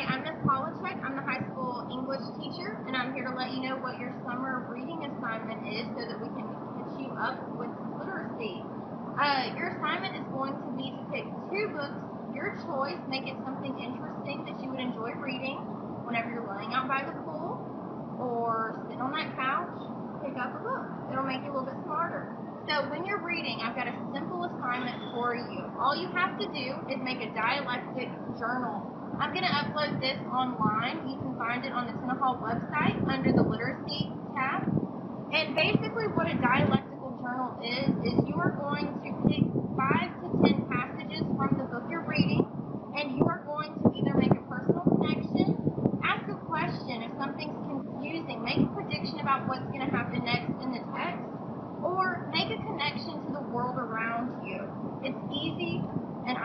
Hi, I'm Miss Holecek. I'm the high school English teacher, and I'm here to let you know what your summer reading assignment is so that we can catch you up with literacy. Uh, your assignment is going to be to pick two books, your choice, make it something interesting that you would enjoy reading whenever you're laying out by the So when you're reading, I've got a simple assignment for you. All you have to do is make a dialectic journal. I'm going to upload this online. You can find it on the Hall website under the literacy tab. And basically what a dialectical journal is, is you are going to pick five to ten passages from the book you're reading, and you are going to either make a personal connection, ask a question if something's confusing, make a prediction about what's going to happen,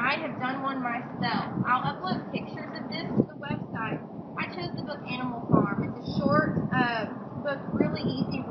I have done one myself. I'll upload pictures of this to the website. I chose the book Animal Farm. It's a short uh, book, really easy